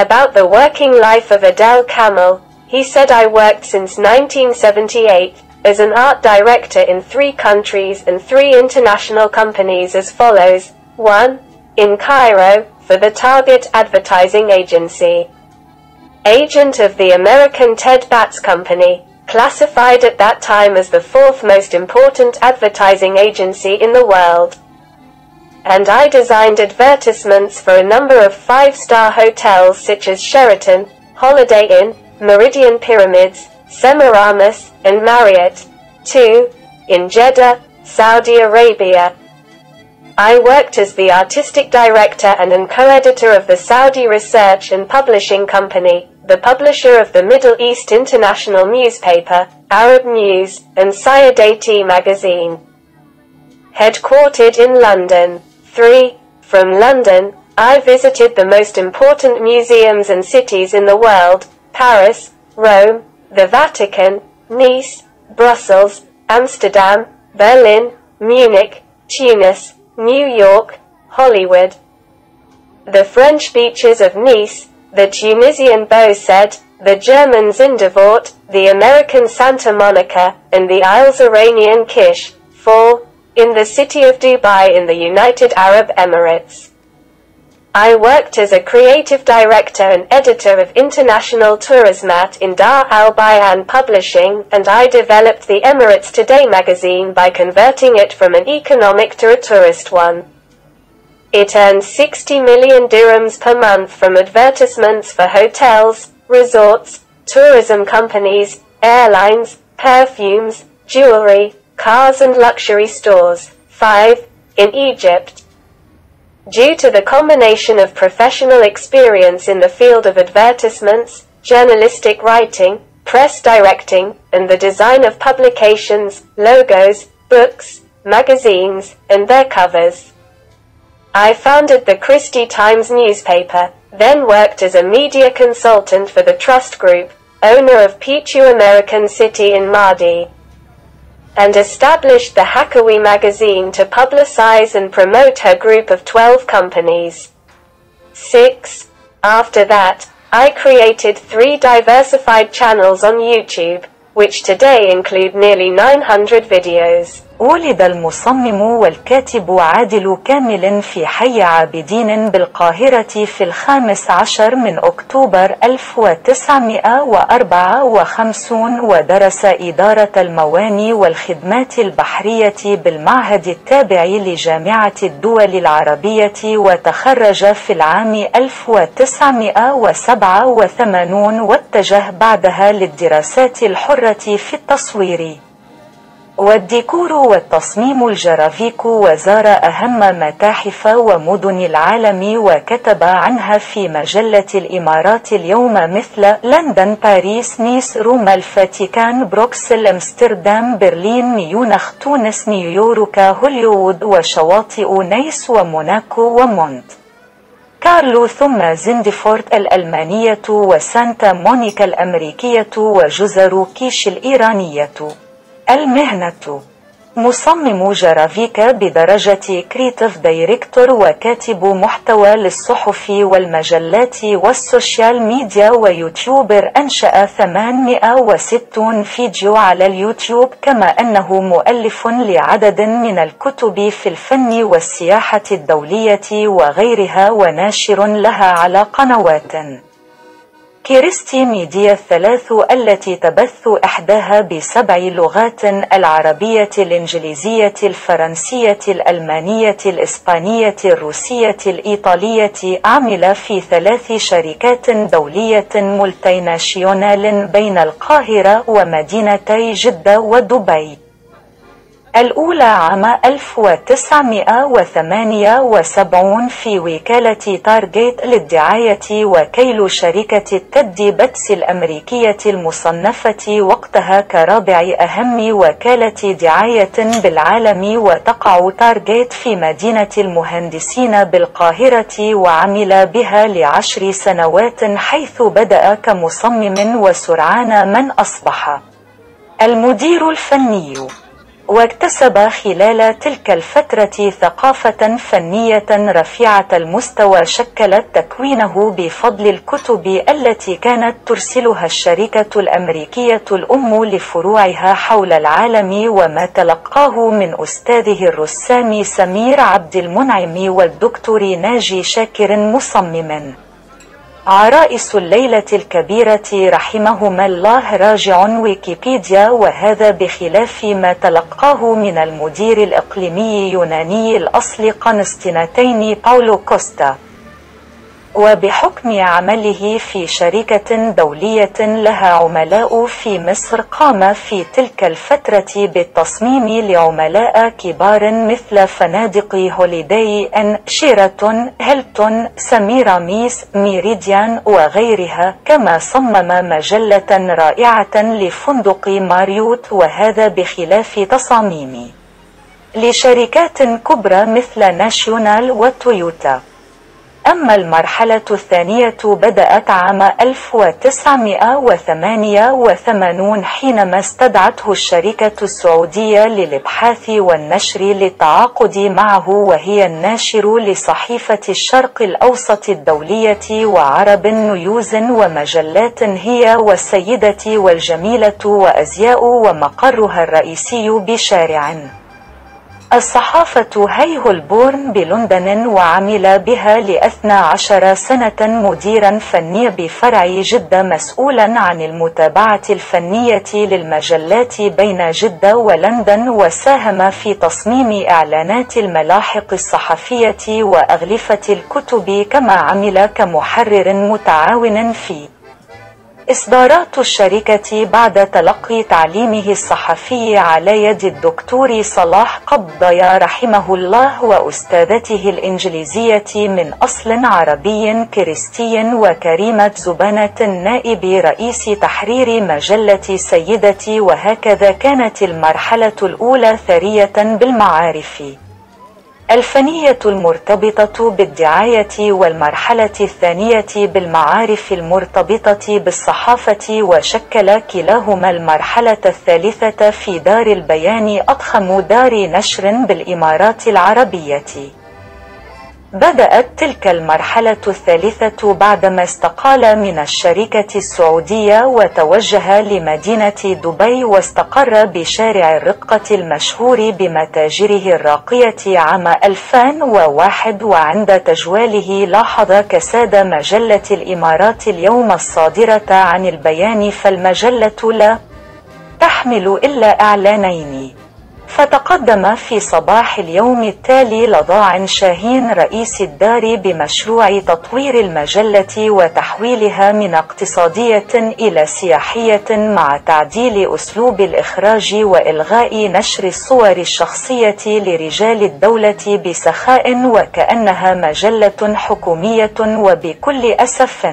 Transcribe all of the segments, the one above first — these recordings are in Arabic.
About the working life of Adele Camel, he said I worked since 1978 as an art director in three countries and three international companies as follows. 1. In Cairo, for the Target Advertising Agency. Agent of the American Ted Batts Company, classified at that time as the fourth most important advertising agency in the world. And I designed advertisements for a number of five-star hotels such as Sheraton, Holiday Inn, Meridian Pyramids, Semiramis, and Marriott. 2. In Jeddah, Saudi Arabia. I worked as the artistic director and an co-editor of the Saudi Research and Publishing Company, the publisher of the Middle East International newspaper, Arab News, and Sayadati magazine. Headquartered in London. 3. From London, I visited the most important museums and cities in the world, Paris, Rome, the Vatican, Nice, Brussels, Amsterdam, Berlin, Munich, Tunis, New York, Hollywood. The French beaches of Nice, the Tunisian Beau Said, the German Zindavort, the American Santa Monica, and the Isles Iranian Kish. 4. In the city of Dubai in the United Arab Emirates. I worked as a creative director and editor of International Tourismat in Dar Al Bayan Publishing, and I developed the Emirates Today magazine by converting it from an economic to a tourist one. It earns 60 million dirhams per month from advertisements for hotels, resorts, tourism companies, airlines, perfumes, jewelry, cars and luxury stores. 5. In Egypt, Due to the combination of professional experience in the field of advertisements, journalistic writing, press directing, and the design of publications, logos, books, magazines, and their covers. I founded the Christie Times newspaper, then worked as a media consultant for the Trust Group, owner of Pichu American City in Mardi and established the Hakawi magazine to publicize and promote her group of 12 companies. 6. After that, I created three diversified channels on YouTube, which today include nearly 900 videos. ولد المصمم والكاتب عادل كامل في حي عابدين بالقاهرة في الخامس عشر من أكتوبر 1954 ودرس إدارة المواني والخدمات البحرية بالمعهد التابع لجامعة الدول العربية وتخرج في العام 1987 واتجه بعدها للدراسات الحرة في التصوير. والديكور والتصميم الجرافيك وزار أهم متاحف ومدن العالم وكتب عنها في مجلة الإمارات اليوم مثل لندن باريس نيس روما الفاتيكان بروكسل أمستردام برلين ميونخ تونس نيويورك هوليوود وشواطئ نيس وموناكو ومونت. كارلو ثم زندفورت الألمانية وسانتا مونيكا الأمريكية وجزر كيش الإيرانية. المهنة. مصمم جرافيكا بدرجة creative director وكاتب محتوى للصحف والمجلات وال social media و YouTuber أنشأ 860 فيديو على اليوتيوب كما أنه مؤلف لعدد من الكتب في الفن والسياحة الدولية وغيرها وناشر لها على قنوات. كريستي ميديا الثلاث التي تبث إحداها بسبع لغات العربية الإنجليزية الفرنسية الألمانية الإسبانية الروسية الإيطالية عمل في ثلاث شركات دولية multinational بين القاهرة ومدينتي جدة ودبي. الأولى عام 1978 في وكالة تارجيت للدعاية وكيل شركة التد بتس الأمريكية المصنفة وقتها كرابع أهم وكالة دعاية بالعالم وتقع تارجيت في مدينة المهندسين بالقاهرة وعمل بها لعشر سنوات حيث بدأ كمصمم وسرعان من أصبح. المدير الفني. واكتسب خلال تلك الفترة ثقافة فنية رفيعة المستوى شكلت تكوينه بفضل الكتب التي كانت ترسلها الشركة الأمريكية الأم لفروعها حول العالم وما تلقاه من أستاذه الرسام سمير عبد المنعم والدكتور ناجي شاكر مصمما عرائس الليلة الكبيرة رحمهما الله راجع ويكيبيديا وهذا بخلاف ما تلقاه من المدير الإقليمي يوناني الأصل قنسطنتين باولو كوستا. وبحكم عمله في شركة دولية لها عملاء في مصر قام في تلك الفترة بالتصميم لعملاء كبار مثل فنادق هوليداي أن شيراتون هيلتون سميراميس ميريديان وغيرها كما صمم مجلة رائعة لفندق ماريوت وهذا بخلاف تصاميم لشركات كبرى مثل ناشيونال وتويوتا. أما المرحلة الثانية بدأت عام 1988 حينما استدعته الشركة السعودية للإبحاث والنشر للتعاقد معه وهي الناشر لصحيفة الشرق الأوسط الدولية وعرب نيوز ومجلات هي والسيدة والجميلة وأزياء ومقرها الرئيسي بشارع. الصحافة هيهولبورن بلندن وعمل بها لأثنى عشر سنة مديرا فني بفرع جدة مسؤولا عن المتابعة الفنية للمجلات بين جدة ولندن وساهم في تصميم إعلانات الملاحق الصحفية وأغلفة الكتب كما عمل كمحرر متعاون في إصدارات الشركة بعد تلقي تعليمه الصحفي على يد الدكتور صلاح قبضيا رحمه الله وأستاذته الإنجليزية من أصل عربي كريستي وكريمة زبانة نائب رئيس تحرير مجلة سيدتي وهكذا كانت المرحلة الأولى ثرية بالمعارف. الفنية المرتبطة بالدعاية والمرحلة الثانية بالمعارف المرتبطة بالصحافة وشكل كلاهما المرحلة الثالثة في دار البيان أضخم دار نشر بالإمارات العربية. بدأت تلك المرحلة الثالثة بعدما استقال من الشركة السعودية وتوجه لمدينة دبي واستقر بشارع الرقة المشهور بمتاجره الراقية عام 2001 وعند تجواله لاحظ كساد مجلة الإمارات اليوم الصادرة عن البيان فالمجلة لا تحمل إلا إعلانين. فتقدم في صباح اليوم التالي لضاع شاهين رئيس الدار بمشروع تطوير المجلة وتحويلها من اقتصادية إلى سياحية مع تعديل أسلوب الإخراج وإلغاء نشر الصور الشخصية لرجال الدولة بسخاء وكأنها مجلة حكومية وبكل أسف.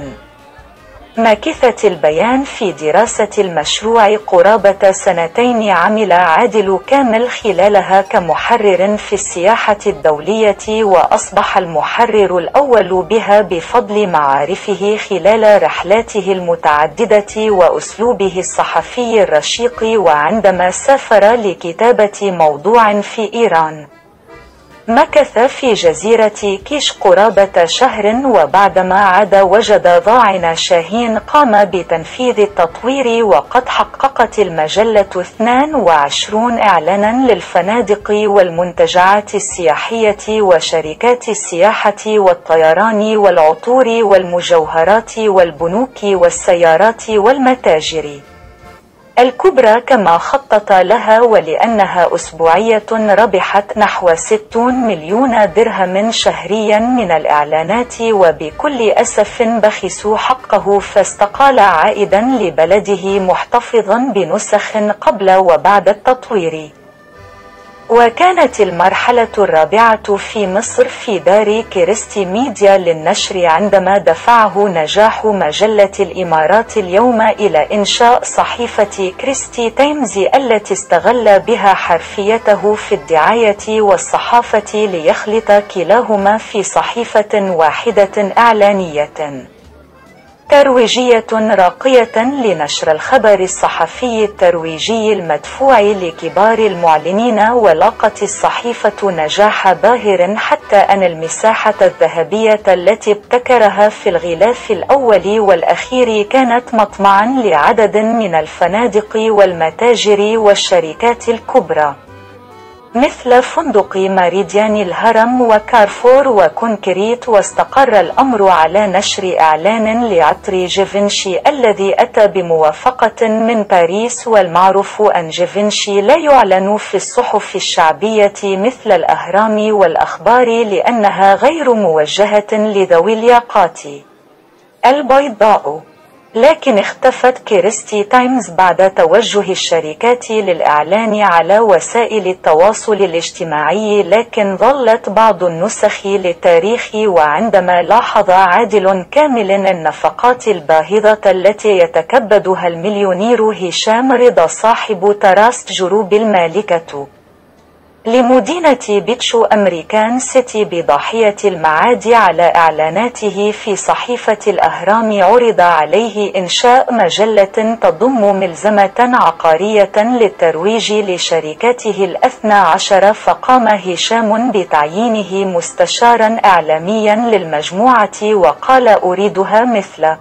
ماكثة البيان في دراسة المشروع قرابة سنتين عمل عادل كامل خلالها كمحرر في السياحة الدولية وأصبح المحرر الأول بها بفضل معارفه خلال رحلاته المتعددة وأسلوبه الصحفي الرشيق وعندما سافر لكتابة موضوع في إيران. مكث في جزيرة كيش قرابة شهر وبعدما عاد وجد ضاعن شاهين قام بتنفيذ التطوير وقد حققت المجلة 22 إعلانا للفنادق والمنتجعات السياحية وشركات السياحة والطيران والعطور والمجوهرات والبنوك والسيارات والمتاجر. الكبرى كما خطط لها ولأنها أسبوعية ربحت نحو 60 مليون درهم شهريا من الإعلانات وبكل أسف بخسوا حقه فاستقال عائدا لبلده محتفظا بنسخ قبل وبعد التطوير. وكانت المرحلة الرابعة في مصر في دار كريستي ميديا للنشر عندما دفعه نجاح مجلة الإمارات اليوم إلى إنشاء صحيفة كريستي تايمز التي استغل بها حرفيته في الدعاية والصحافة ليخلط كلاهما في صحيفة واحدة إعلانية. ترويجية راقية لنشر الخبر الصحفي الترويجي المدفوع لكبار المعلنين ولاقت الصحيفة نجاح باهر حتى أن المساحة الذهبية التي ابتكرها في الغلاف الأول والأخير كانت مطمعا لعدد من الفنادق والمتاجر والشركات الكبرى. مثل فندق ماريديان الهرم وكارفور وكونكريت واستقر الأمر على نشر إعلان لعطر جيفنشي الذي أتى بموافقة من باريس والمعروف أن جيفنشي لا يعلن في الصحف الشعبية مثل الأهرام والأخبار لأنها غير موجهة لذوي الياقات. البيضاء. لكن اختفت كريستي تايمز بعد توجه الشركات للإعلان على وسائل التواصل الاجتماعي لكن ظلت بعض النسخ للتاريخ وعندما لاحظ عادل كامل النفقات الباهظة التي يتكبدها المليونير هشام رضا صاحب تراست جروب المالكة. لمدينة بيتشو أمريكان سيتي بضاحية المعادي على إعلاناته في صحيفة الأهرام عرض عليه إنشاء مجلة تضم ملزمة عقارية للترويج لشركاته الأثنى عشر فقام هشام بتعيينه مستشارا إعلاميا للمجموعة وقال أريدها مثل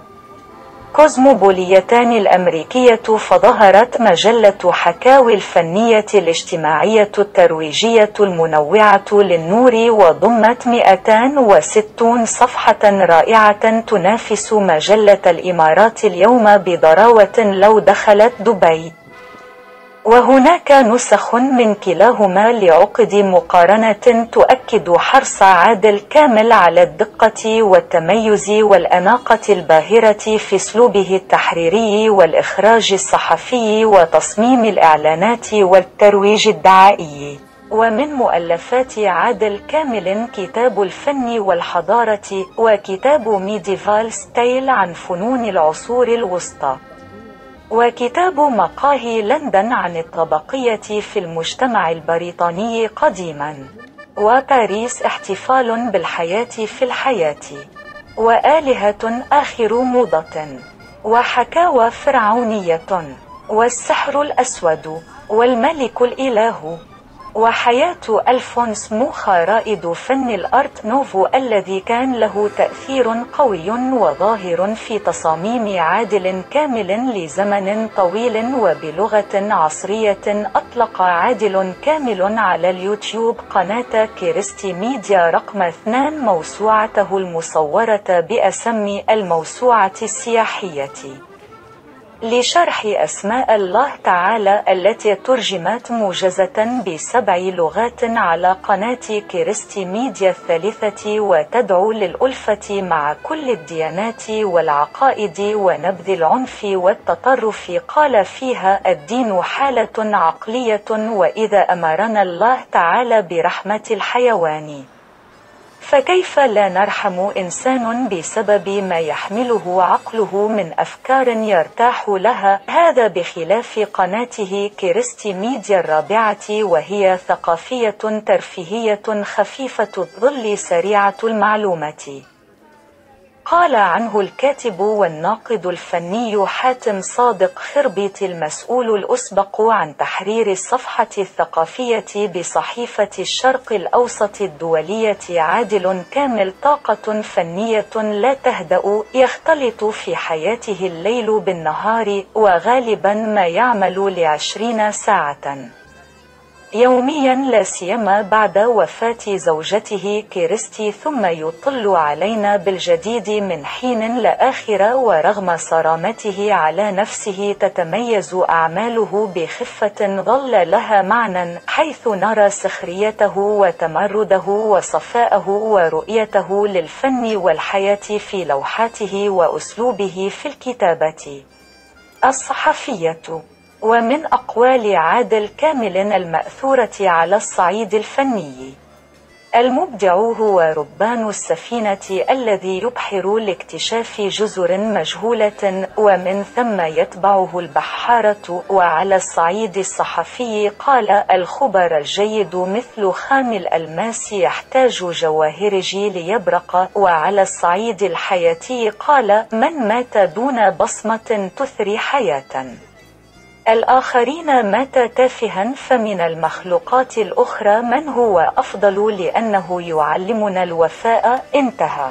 كوزموبوليتان الأمريكية فظهرت مجلة حكاوي الفنية الاجتماعية الترويجية المنوعة للنور وضمت 260 صفحة رائعة تنافس مجلة الإمارات اليوم بضراوة لو دخلت دبي. وهناك نسخ من كلاهما لعقد مقارنة تؤكد حرص عادل كامل على الدقة والتميز والأناقة الباهرة في أسلوبه التحريري والإخراج الصحفي وتصميم الإعلانات والترويج الدعائي. ومن مؤلفات عادل كامل كتاب الفن والحضارة وكتاب medieval style عن فنون العصور الوسطى. وكتاب مقاهي لندن عن الطبقية في المجتمع البريطاني قديما. وباريس احتفال بالحياة في الحياة. وآلهة آخر موضة. وحكاوى فرعونية. والسحر الأسود. والملك الإله. وحياة ألفونس موخا رائد فن ال Art Nouveau الذي كان له تأثير قوي وظاهر في تصاميم عادل كامل لزمن طويل وبلغة عصرية أطلق عادل كامل على اليوتيوب قناة كريستي ميديا رقم اثنان موسوعته المصورة بأسم الموسوعة السياحية. لشرح أسماء الله تعالى التي ترجمت موجزة بسبع لغات على قناة كريستي ميديا الثالثة وتدعو للألفة مع كل الديانات والعقائد ونبذ العنف والتطرف. قال فيها الدين حالة عقلية وإذا أمرنا الله تعالى برحمة الحيوان. فكيف لا نرحم إنسان بسبب ما يحمله عقله من أفكار يرتاح لها؟ هذا بخلاف قناته كريستي ميديا الرابعة وهي ثقافية ترفيهية خفيفة الظل سريعة المعلومة قال عنه الكاتب والناقد الفني حاتم صادق خربيط المسؤول الأسبق عن تحرير الصفحة الثقافية بصحيفة الشرق الأوسط الدولية عادل كامل طاقة فنية لا تهدأ يختلط في حياته الليل بالنهار وغالبا ما يعمل لعشرين ساعة. يوميا لا سيما بعد وفاة زوجته كريستي ثم يطل علينا بالجديد من حين لآخر ورغم صرامته على نفسه تتميز أعماله بخفة ظل لها معنى حيث نرى سخريته وتمرده وصفاءه ورؤيته للفن والحياة في لوحاته وأسلوبه في الكتابة. الصحفية ومن أقوال عادل كامل المأثورة على الصعيد الفني. المبدع هو ربان السفينة الذي يبحر لاكتشاف جزر مجهولة ومن ثم يتبعه البحارة وعلى الصعيد الصحفي قال الخبر الجيد مثل خام الألماس يحتاج جواهرج ليبرق وعلى الصعيد الحياتي قال من مات دون بصمة تثري حياة الآخرين مات تافها فمن المخلوقات الأخرى من هو أفضل لأنه يعلمنا الوفاء؟ انتهى.